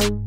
you